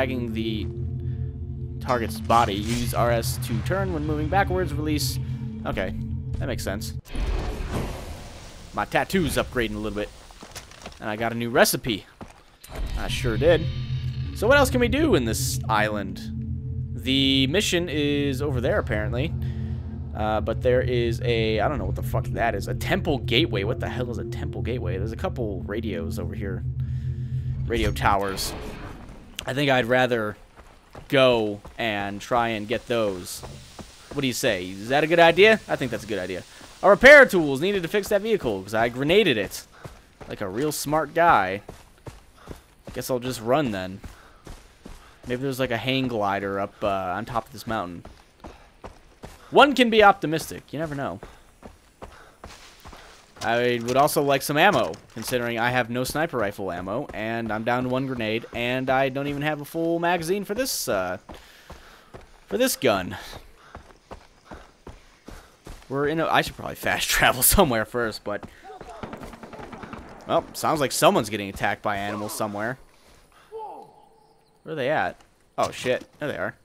dragging the target's body. Use RS to turn when moving backwards. Release. Okay, that makes sense. My tattoo's upgrading a little bit. And I got a new recipe. I sure did. So what else can we do in this island? The mission is over there, apparently. Uh, but there is a, I don't know what the fuck that is. A temple gateway. What the hell is a temple gateway? There's a couple radios over here. Radio towers. I think I'd rather go and try and get those. What do you say? Is that a good idea? I think that's a good idea. A repair tools needed to fix that vehicle because I grenaded it. Like a real smart guy. Guess I'll just run then. Maybe there's like a hang glider up uh, on top of this mountain. One can be optimistic. You never know. I would also like some ammo, considering I have no sniper rifle ammo, and I'm down to one grenade, and I don't even have a full magazine for this, uh, for this gun. We're in a, I should probably fast travel somewhere first, but, well, sounds like someone's getting attacked by animals somewhere. Where are they at? Oh, shit. There they are.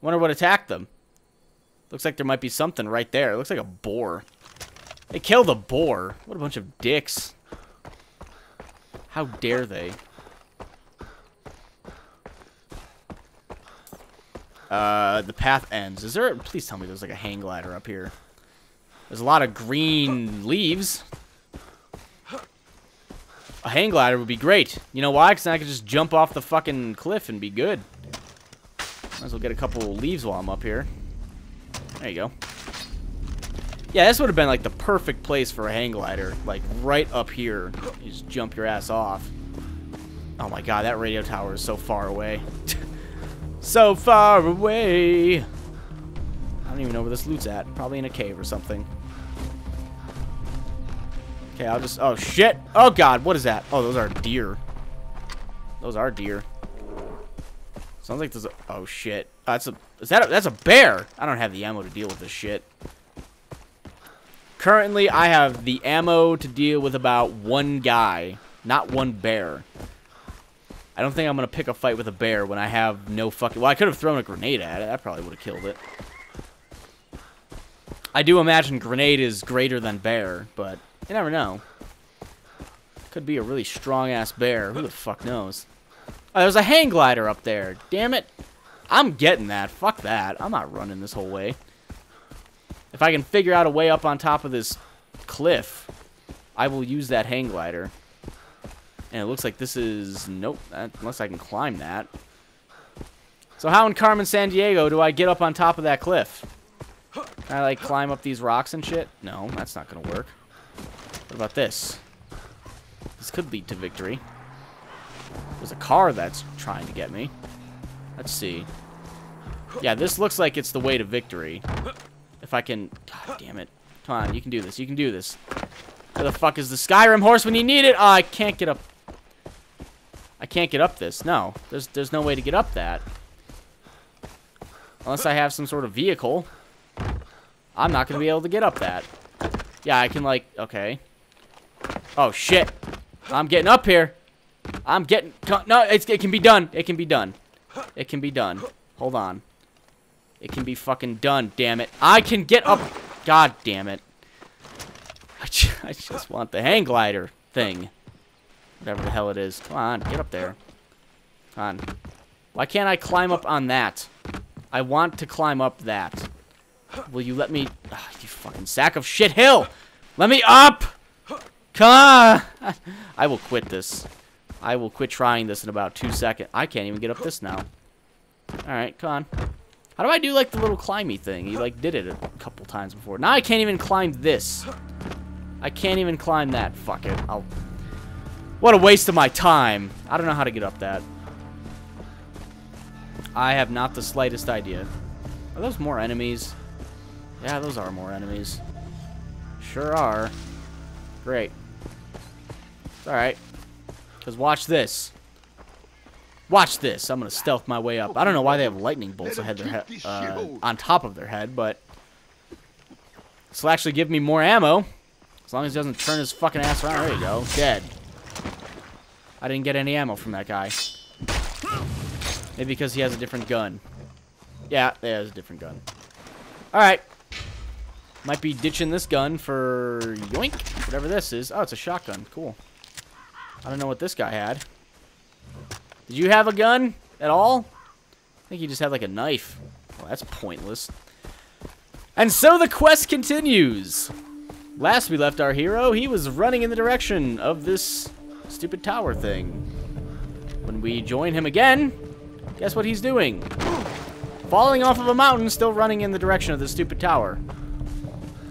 Wonder what attacked them. Looks like there might be something right there. It looks like a boar. They killed a boar. What a bunch of dicks. How dare they? Uh, the path ends. Is there... Please tell me there's like a hang glider up here. There's a lot of green leaves. A hang glider would be great. You know why? Because I could just jump off the fucking cliff and be good. Might as well get a couple leaves while I'm up here. There you go. Yeah, this would have been like the perfect place for a hang glider. Like right up here. You just jump your ass off. Oh my god, that radio tower is so far away. so far away. I don't even know where this loot's at. Probably in a cave or something. Okay, I'll just... Oh, shit! Oh, God, what is that? Oh, those are deer. Those are deer. Sounds like there's a... Oh, shit. That's a... Is that a... That's a bear! I don't have the ammo to deal with this shit. Currently, I have the ammo to deal with about one guy. Not one bear. I don't think I'm going to pick a fight with a bear when I have no fucking... Well, I could have thrown a grenade at it. That probably would have killed it. I do imagine grenade is greater than bear, but... You never know. Could be a really strong-ass bear. Who the fuck knows? Oh, there's a hang glider up there. Damn it. I'm getting that. Fuck that. I'm not running this whole way. If I can figure out a way up on top of this cliff, I will use that hang glider. And it looks like this is... Nope. Unless I can climb that. So how in Carmen Sandiego do I get up on top of that cliff? Can I, like, climb up these rocks and shit? No, that's not to work. What about this? This could lead to victory. There's a car that's trying to get me. Let's see. Yeah, this looks like it's the way to victory. If I can... God damn it. Come on, you can do this. You can do this. Where the fuck is the Skyrim horse when you need it? Oh, I can't get up... I can't get up this. No. There's, there's no way to get up that. Unless I have some sort of vehicle. I'm not going to be able to get up that. Yeah, I can, like... Okay. Oh, shit. I'm getting up here. I'm getting... No, it can be done. It can be done. It can be done. Hold on. It can be fucking done, damn it. I can get up... God damn it. I, I just want the hang glider thing. Whatever the hell it is. Come on, get up there. Come on. Why can't I climb up on that? I want to climb up that. Will you let me... Oh, you fucking sack of shit hill! Let me up! Come on! I will quit this. I will quit trying this in about two seconds. I can't even get up this now. Alright, come on. How do I do, like, the little climby thing? You, like, did it a couple times before. Now I can't even climb this. I can't even climb that. Fuck it. I'll... What a waste of my time. I don't know how to get up that. I have not the slightest idea. Are those more enemies? Yeah, those are more enemies. Sure are. Great. It's alright. Because watch this. Watch this. I'm going to stealth my way up. I don't know why they have lightning bolts ahead their uh, on top of their head, but... This will actually give me more ammo. As long as he doesn't turn his fucking ass around. There you go. Dead. I didn't get any ammo from that guy. Maybe because he has a different gun. Yeah, he has a different gun. Alright. Might be ditching this gun for yoink, whatever this is. Oh, it's a shotgun. Cool. I don't know what this guy had. Did you have a gun at all? I think he just had like a knife. Well, that's pointless. And so the quest continues. Last we left our hero, he was running in the direction of this stupid tower thing. When we join him again, guess what he's doing? Falling off of a mountain, still running in the direction of the stupid tower.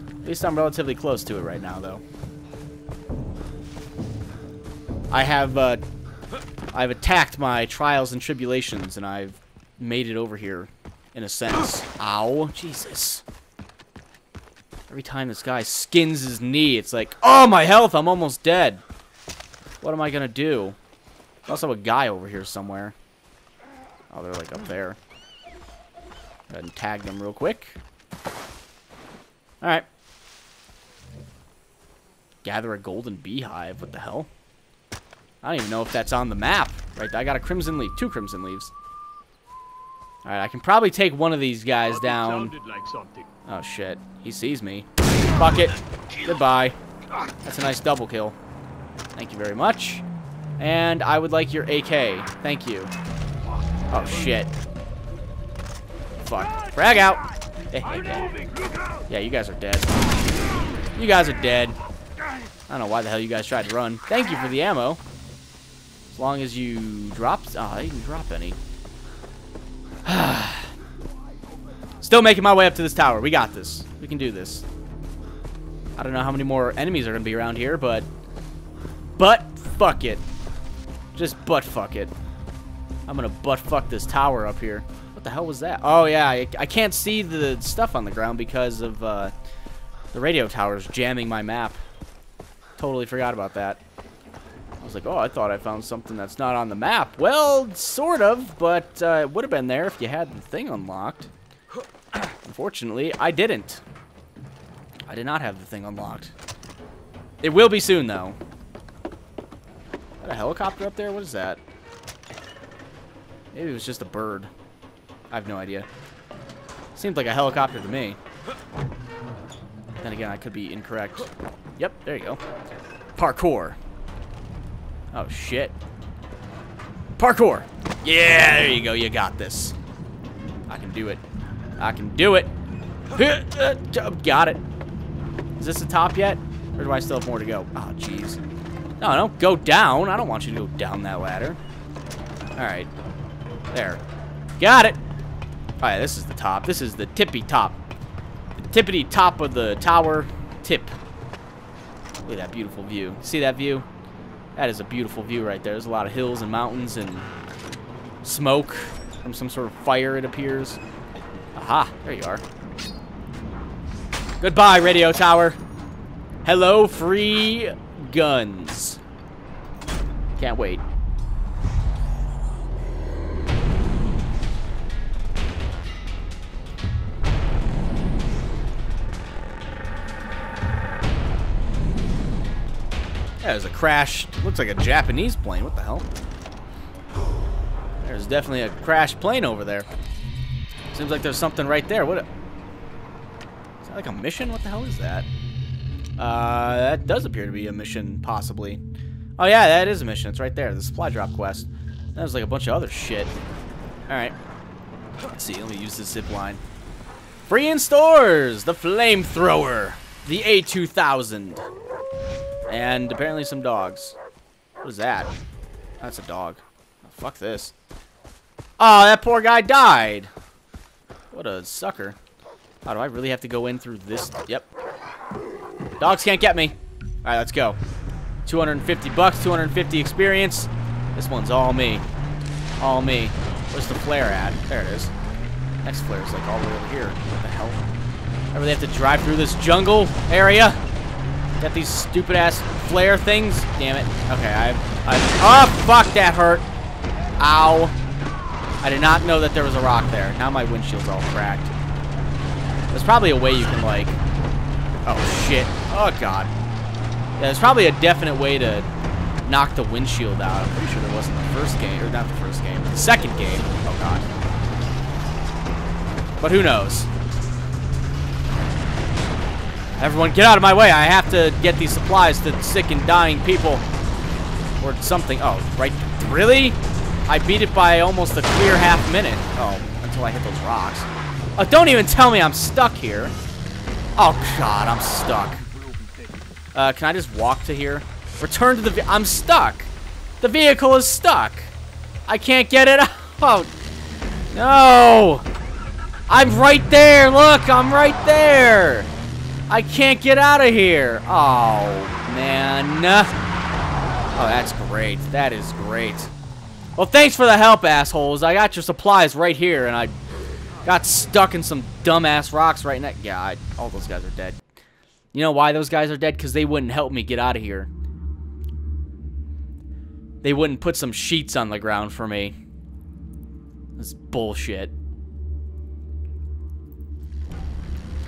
At least I'm relatively close to it right now, though. I have, uh, I've attacked my trials and tribulations, and I've made it over here, in a sense. Ow. Jesus. Every time this guy skins his knee, it's like, oh, my health, I'm almost dead. What am I going to do? There's also a guy over here somewhere. Oh, they're like up there. Go ahead and tag them real quick. Alright. Gather a golden beehive. What the hell? I don't even know if that's on the map. Right, I got a crimson leaf. Two crimson leaves. Alright, I can probably take one of these guys down. Like oh, shit. He sees me. Fuck it. Goodbye. That's a nice double kill. Thank you very much. And I would like your AK. Thank you. Oh, shit. Fuck. Frag out. Eh. yeah, you guys are dead. You guys are dead. I don't know why the hell you guys tried to run. Thank you for the ammo. As long as you dropped... Oh, I didn't drop any. Still making my way up to this tower. We got this. We can do this. I don't know how many more enemies are going to be around here, but... But fuck it. Just butt fuck it. I'm going to butt fuck this tower up here. What the hell was that? Oh, yeah. I, I can't see the stuff on the ground because of uh, the radio towers jamming my map. Totally forgot about that. I was like, oh, I thought I found something that's not on the map. Well, sort of, but uh, it would have been there if you had the thing unlocked. Unfortunately, I didn't. I did not have the thing unlocked. It will be soon, though. Is that a helicopter up there? What is that? Maybe it was just a bird. I have no idea. Seems like a helicopter to me. Then again, I could be incorrect. Yep, there you go. Parkour. Oh, shit. Parkour! Yeah, there you go. You got this. I can do it. I can do it. Got it. Is this the top yet? Or do I still have more to go? Oh, jeez. No, don't go down. I don't want you to go down that ladder. Alright. There. Got it. Alright, this is the top. This is the tippy top. The tippity top of the tower tip. Look at that beautiful view. See that view? That is a beautiful view right there. There's a lot of hills and mountains and smoke from some sort of fire, it appears. Aha, there you are. Goodbye, radio tower. Hello, free guns. Can't wait. Yeah, there's a crash. Looks like a Japanese plane. What the hell? There's definitely a crashed plane over there. Seems like there's something right there. What? A, is that like a mission? What the hell is that? Uh, that does appear to be a mission, possibly. Oh yeah, that is a mission. It's right there. The supply drop quest. That was like a bunch of other shit. All right. Let's see. Let me use this zip line. Free in stores. The flamethrower. The A2000. And apparently some dogs. What is that? That's a dog. Oh, fuck this. Oh, that poor guy died. What a sucker. How do I really have to go in through this? Yep. Dogs can't get me. All right, let's go. 250 bucks, 250 experience. This one's all me. All me. Where's the flare at? There it is. Next flare is like all the way over here. What the hell? I really have to drive through this jungle area? Got these stupid ass flare things. Damn it. Okay, I, I. Oh fuck, that hurt. Ow. I did not know that there was a rock there. Now my windshield's all cracked. There's probably a way you can like. Oh shit. Oh god. Yeah, there's probably a definite way to knock the windshield out. I'm pretty sure there wasn't the first game, or not the first game, the second game. Oh god. But who knows? Everyone, get out of my way. I have to get these supplies to sick and dying people. Or something. Oh, right. Really? I beat it by almost a clear half minute. Oh, until I hit those rocks. Oh, don't even tell me I'm stuck here. Oh, God, I'm stuck. Uh, can I just walk to here? Return to the... I'm stuck. The vehicle is stuck. I can't get it out. No. I'm right there. Look, I'm right there. I can't get out of here. Oh, man. Oh, that's great. That is great. Well, thanks for the help, assholes. I got your supplies right here, and I got stuck in some dumbass rocks right now. Yeah, I, all those guys are dead. You know why those guys are dead? Because they wouldn't help me get out of here. They wouldn't put some sheets on the ground for me. That's bullshit.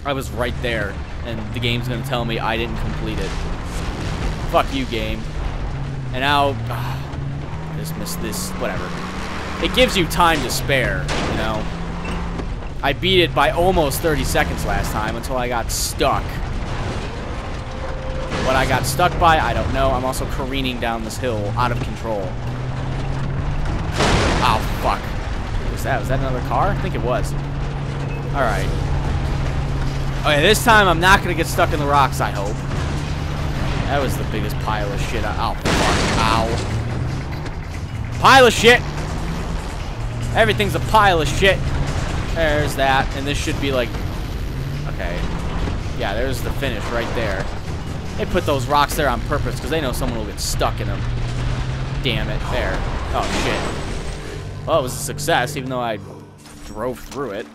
I was right there, and the game's gonna tell me I didn't complete it. Fuck you, game. And now, uh, I just missed this, whatever. It gives you time to spare, you know? I beat it by almost 30 seconds last time until I got stuck. What I got stuck by, I don't know. I'm also careening down this hill out of control. Oh, fuck. What was that? Was that another car? I think it was. Alright. Okay, this time I'm not going to get stuck in the rocks, I hope. That was the biggest pile of shit. I oh, fuck. Ow. Pile of shit! Everything's a pile of shit. There's that. And this should be like... Okay. Yeah, there's the finish right there. They put those rocks there on purpose because they know someone will get stuck in them. Damn it. There. Oh, shit. Well, it was a success, even though I drove through it.